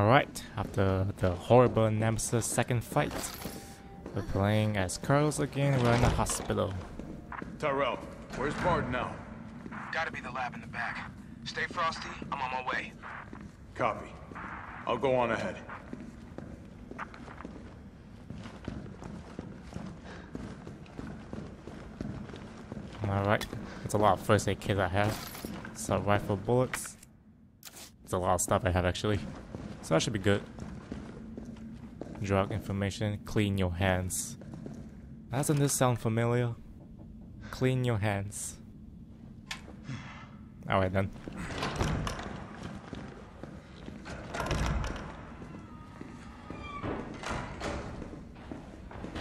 Alright, after the horrible Nemesis second fight, we're playing as Carlos again, we're in the hospital. Tyrell, where's Bard now? Gotta be the lab in the back. Stay frosty, I'm on my way. Copy. I'll go on ahead. Alright, it's a lot of first aid kits I have. Some rifle bullets. It's a lot of stuff I have actually. So that should be good. Drug information, clean your hands. Doesn't this sound familiar? Clean your hands. Alright then.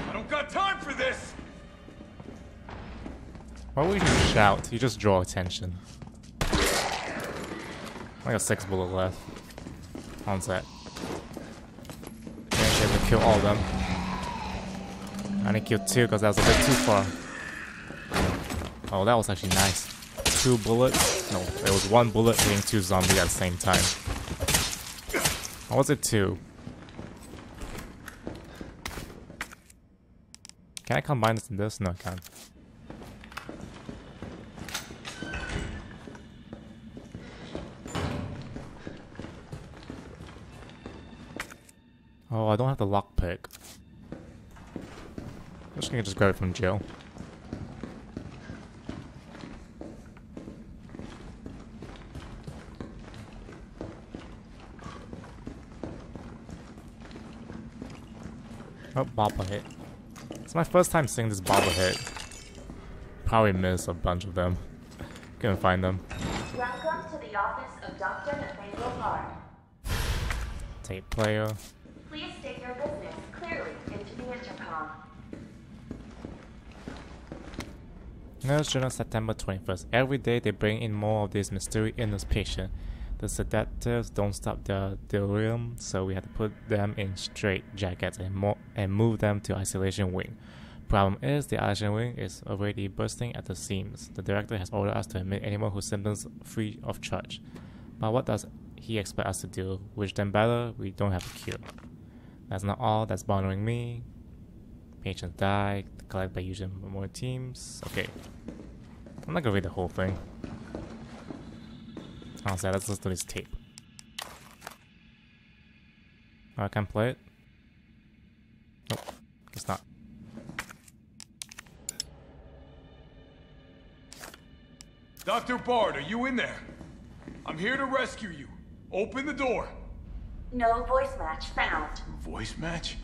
I don't got time for this! Why would you shout? You just draw attention. I got six bullet left. On set. Can't able to kill all of them. I only killed two because that was a bit too far. Oh, that was actually nice. Two bullets? No, it was one bullet hitting two zombies at the same time. Or was it two? Can I combine this and this? No, I can't. Oh, I don't have the lockpick. I'm just gonna just grab it from jail. Oh, bobblehead. It's my first time seeing this bobblehead. Probably miss a bunch of them. Couldn't find them. Welcome to the office of Dr. Nathaniel Bard. Tape player. Nurse Journal, September 21st. Every day they bring in more of these mysterious illness patients. The sedatives don't stop their delirium, so we had to put them in straight jackets and, mo- and move them to isolation wing. Problem is, the isolation wing is already bursting at the seams. The director has ordered us to admit anyone whose symptoms free of charge. But what does he expect us to do? Which then better, we don't have a cure. That's not all that's bothering me. Patients die, collect by using more teams. Okay. I'm not gonna read the whole thing. Honestly, let's listen to this tape. Oh, I can't play it? Nope. Guess not. Dr. Bard, are you in there? I'm here to rescue you. Open the door. No voice match found. Voice match?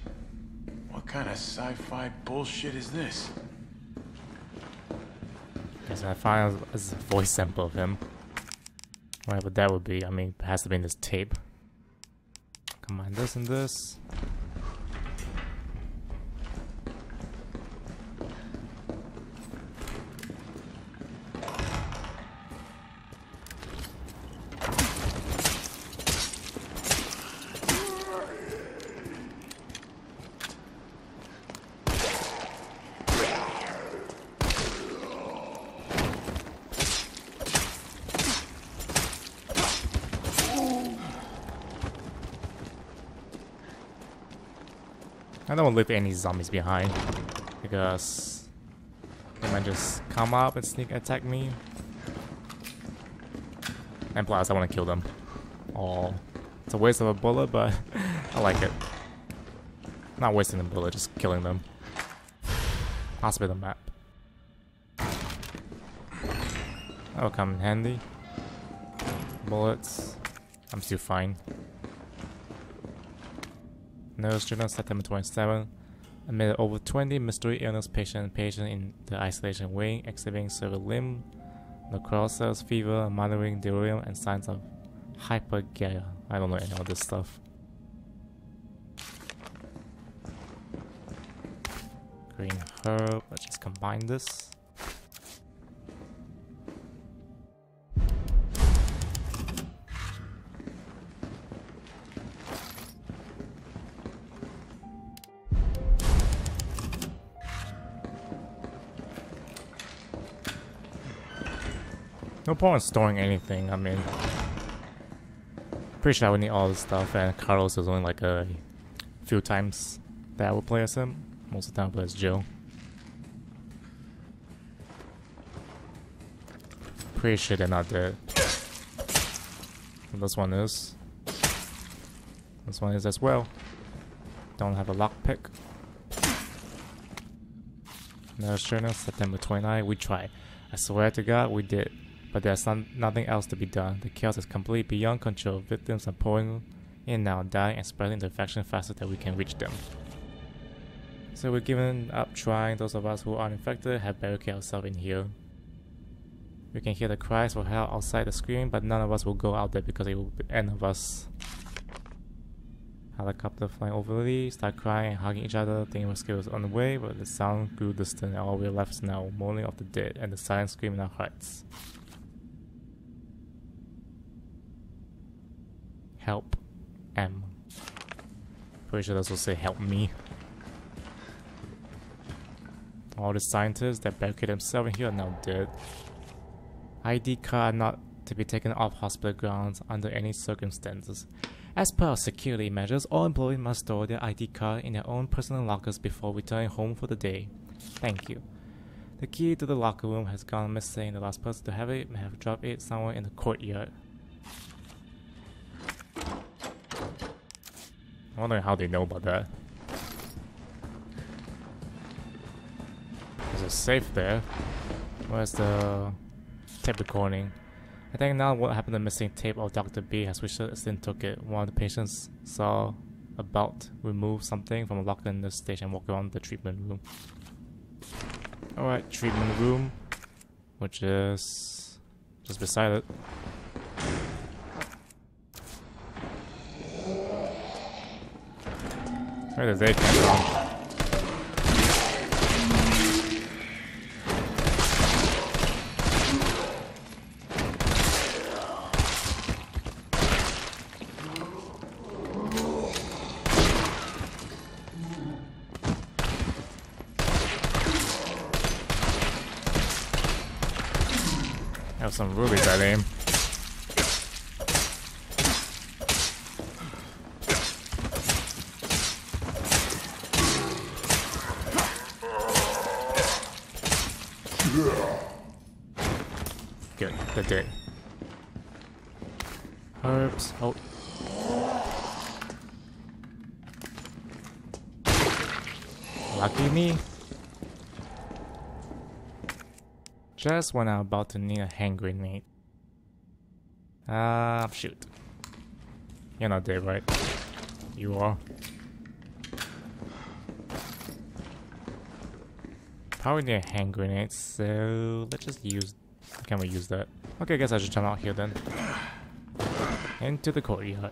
What kind of sci-fi bullshit is this? Guess I find a a voice sample of him. Right, but that would be, I mean, it has to be in this tape. Come on, this and this. I don't want to leave any zombies behind because they might just come up and sneak attack me. And plus, I want to kill them. Oh, it's a waste of a bullet, but I like it. Not wasting a bullet, just killing them. Hospital map. That'll come in handy. Bullets. I'm still fine. Nurse Journal, September 27. Amid over 20 mystery illness patient patient in the isolation wing exhibiting severe limb necrosis, fever, monitoring delirium, and signs of hypergaia. I don't know any of this stuff. Green herb. Let's just combine this. No point in storing anything, I mean... Pretty sure I would need all this stuff, and Carlos is only like a few times that I would play as him. Most of the time I play as Jill. Pretty sure they're not dead. And this one is. This one is as well. Don't have a lockpick. No enough, September 29. We tried. I swear to God, we did. But there's some, nothing else to be done. The chaos is completely beyond control. Victims are pouring in now, dying and spreading the infection faster than we can reach them. So we're giving up trying. Those of us who are infected have barricaded ourselves in here. We can hear the cries for help outside the screen, but none of us will go out there because it will be end of us. Helicopter flying over the start crying and hugging each other, thinking rescue was on the way, but the sound grew distant and all we are left is now moaning of the dead and the silent scream in our hearts. Help. M. Pretty sure this will say help me. All the scientists that barricaded themselves in here are now dead. ID card not to be taken off hospital grounds under any circumstances. As per our security measures, all employees must store their ID card in their own personal lockers before returning home for the day. Thank you. The key to the locker room has gone missing. The last person to have it may have dropped it somewhere in the courtyard. I'm wondering how they know about that. There's a safe there. Where's the tape recording? I think now what happened to the missing tape of Dr. B has Richardson took it. One of the patients saw a belt remove something from a locker in the station and walk around the treatment room. Alright, treatment room, which is just beside it. Where did they come from? Have some really bad aim. They're dead. Herbs. Oh. Lucky me. Just when I'm about to need a hand grenade. Ah, shoot. You're not dead, right? You are. Probably need a hand grenade, so let's just use. Can we use that? Okay, I guess I should jump out here then. Into the courtyard.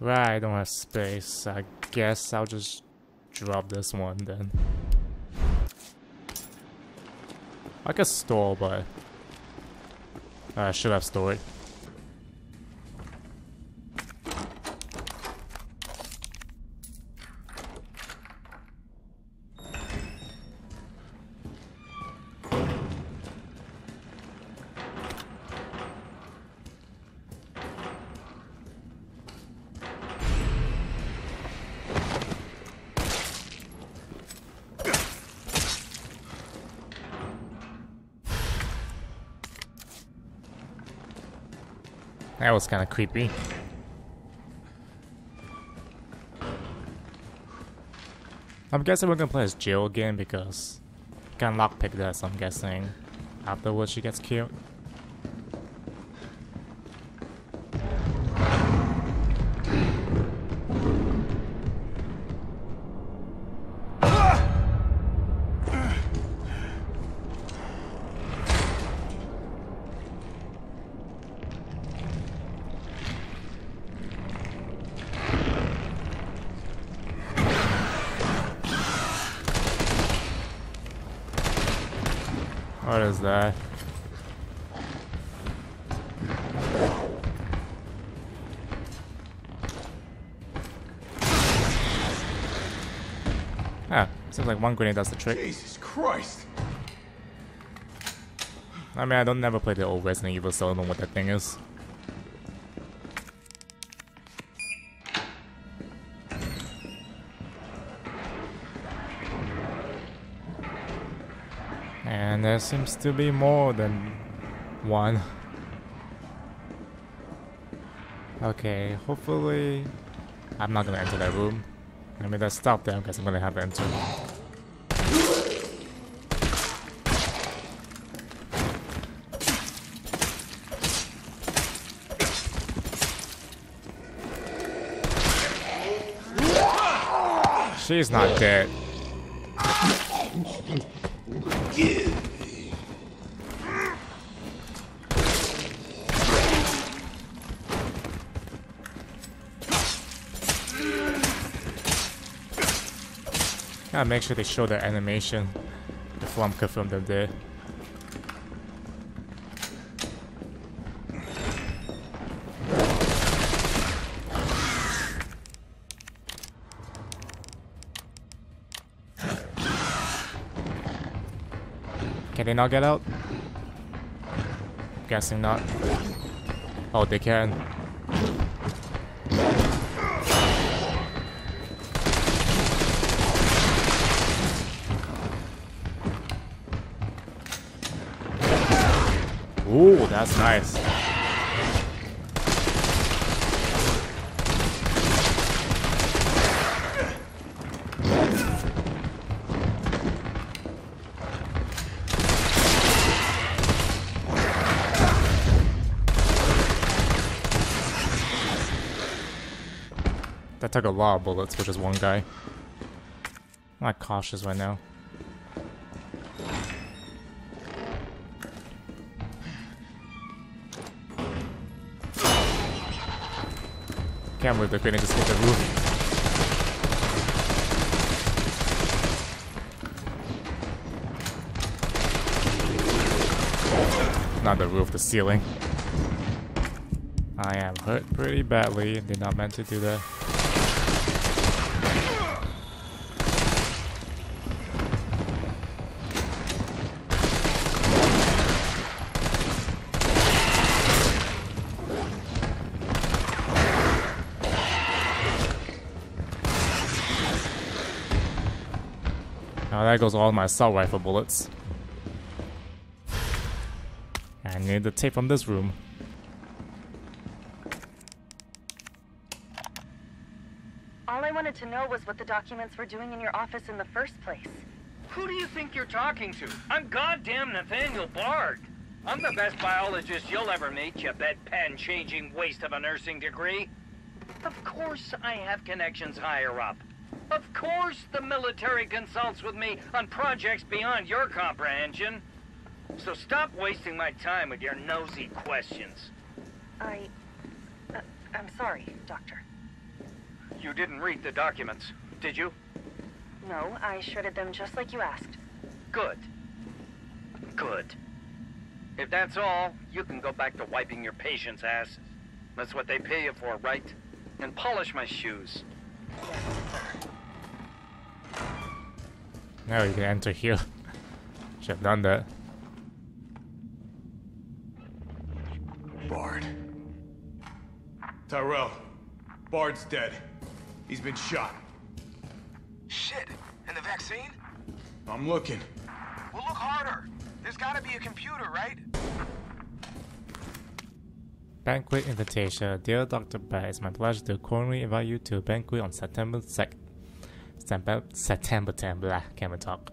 Right, I don't have space. I guess I'll just drop this one then. I could store, but uh, I should have stored. That was kind of creepy. I'm guessing we're gonna play as Jill again because can lockpick that, so I'm guessing afterwards she gets killed. Is? Ah, Seems like one grenade does the trick. Jesus Christ! I mean, I don't never play the old Resident Evil, so I don't know what that thing is. There seems to be more than one. Okay, hopefully I'm not gonna enter that room. I mean, let's stop them because I'm gonna have to enter. She's not dead. Gotta make sure they show the animation before I'm they're dead. Can they not get out? Guessing not. Oh, they can. Ooh, that's nice. That took a lot of bullets for just one guy. I'm not cautious right now. Can't believe the grenade just hit the roof. Not the roof, the ceiling. I am hurt pretty badly. Did not meant to do that. Now there goes all my assault rifle bullets. I need the tape from this room. All I wanted to know was what the documents were doing in your office in the first place. Who do you think you're talking to? I'm goddamn Nathaniel Bard. I'm the best biologist you'll ever meet, you bedpan-changing waste of a nursing degree. Of course I have connections higher up. Of course the military consults with me on projects beyond your comprehension. So stop wasting my time with your nosy questions. I... Uh, I'm sorry, Doctor. You didn't read the documents, did you? No, I shredded them just like you asked. Good. Good. If that's all, you can go back to wiping your patient's asses. That's what they pay you for, right? And polish my shoes. Now you can enter here. Should have done that. Bard. Tyrell. Bard's dead. He's been shot. Shit. And the vaccine? I'm looking. Well, look harder. There's gotta be a computer, right? Banquet invitation. Dear Dr. Bear, it's my pleasure to cordially invite you to a banquet on September 2nd. September, September 10, blah, can't even talk.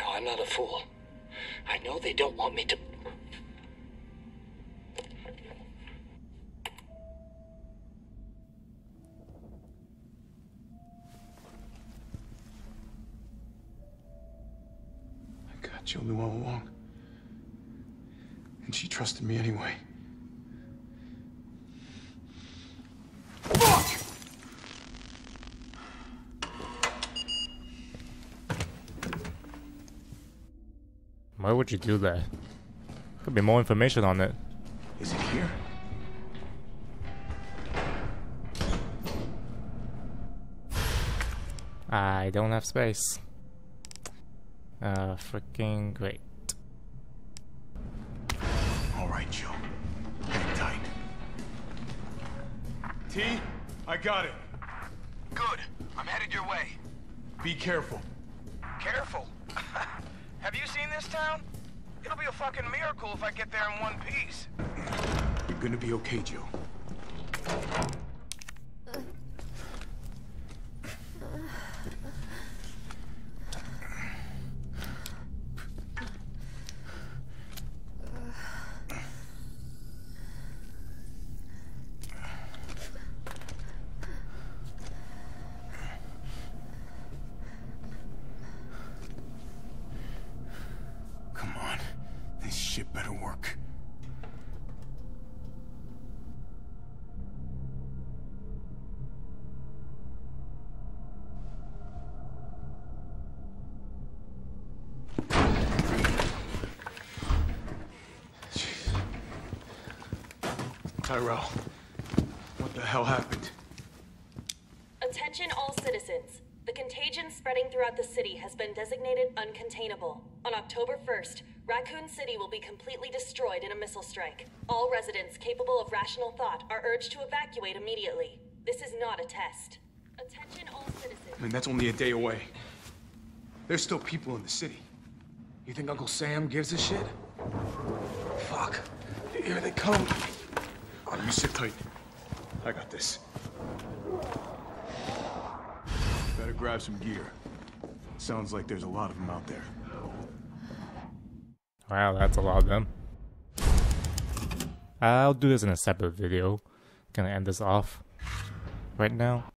No, I'm not a fool. I know they don't want me to. I got Jill knew all along. And she trusted me anyway. Fuck! Why would you do that? Could be more information on it. Is it here? I don't have space. Uh, freaking great. All right, Jill. Hang tight. T, I got it. Good. I'm headed your way. Be careful. Careful. Have you seen this town? It'll be a fucking miracle if I get there in one piece. You're gonna be okay, Jill. Come on. This shit better work. Tyrell, what the hell happened? Attention all citizens. The contagion spreading throughout the city has been designated uncontainable. On October 1st, Raccoon City will be completely destroyed in a missile strike. All residents capable of rational thought are urged to evacuate immediately. This is not a test. Attention all citizens. I mean, that's only a day away. There's still people in the city. You think Uncle Sam gives a shit? Fuck. Here they come. Oh, you sit tight. I got this. Better grab some gear. Sounds like there's a lot of them out there. Wow, that's a lot of them. I'll do this in a separate video. Gonna end this off right now.